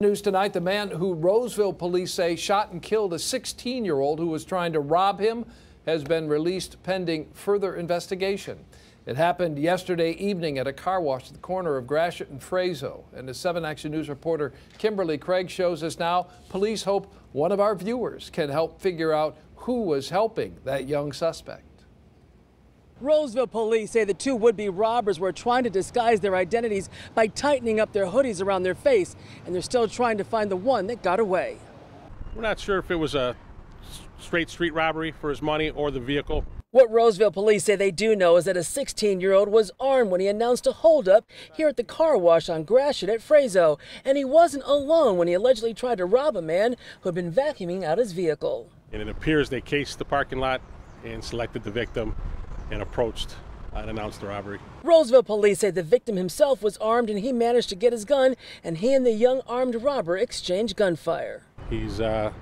News tonight the man who Roseville police say shot and killed a 16 year old who was trying to rob him has been released pending further investigation. It happened yesterday evening at a car wash at the corner of Gratiot and Frazho. And as 7 Action News reporter Kimberly Craig shows us now, police hope one of our viewers can help figure out who was helping that young suspect. Roseville police say the two would be robbers were trying to disguise their identities by tightening up their hoodies around their face, and they're still trying to find the one that got away. We're not sure if it was a straight street robbery for his money or the vehicle. What Roseville police say they do know is that a 16 year old was armed when he announced a holdup here at the car wash on Gratiot at Frazho, and he wasn't alone when he allegedly tried to rob a man who had been vacuuming out his vehicle. And it appears they cased the parking lot and selected the victim and approached and announced the robbery. Roseville police say the victim himself was armed and he managed to get his gun, and he and the young armed robber exchanged gunfire. He's uh,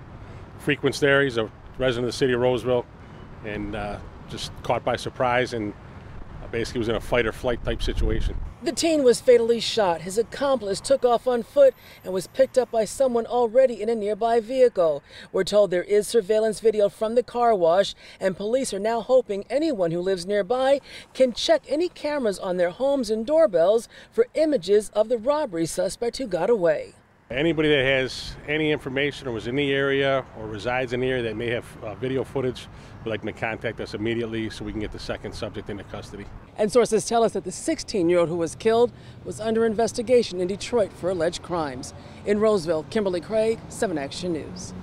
frequents there. He's a resident of the city of Roseville and uh, just caught by surprise and basically was in a fight or flight type situation. The teen was fatally shot. His accomplice took off on foot and was picked up by someone already in a nearby vehicle. We're told there is surveillance video from the car wash, and police are now hoping anyone who lives nearby can check any cameras on their homes and doorbells for images of the robbery suspect who got away. Anybody that has any information or was in the area or resides in the area that may have uh, video footage would like to contact us immediately so we can get the second subject into custody. And sources tell us that the 16 year old who was killed was under investigation in Detroit for alleged crimes. In Roseville, Kimberly Craig, 7 Action News.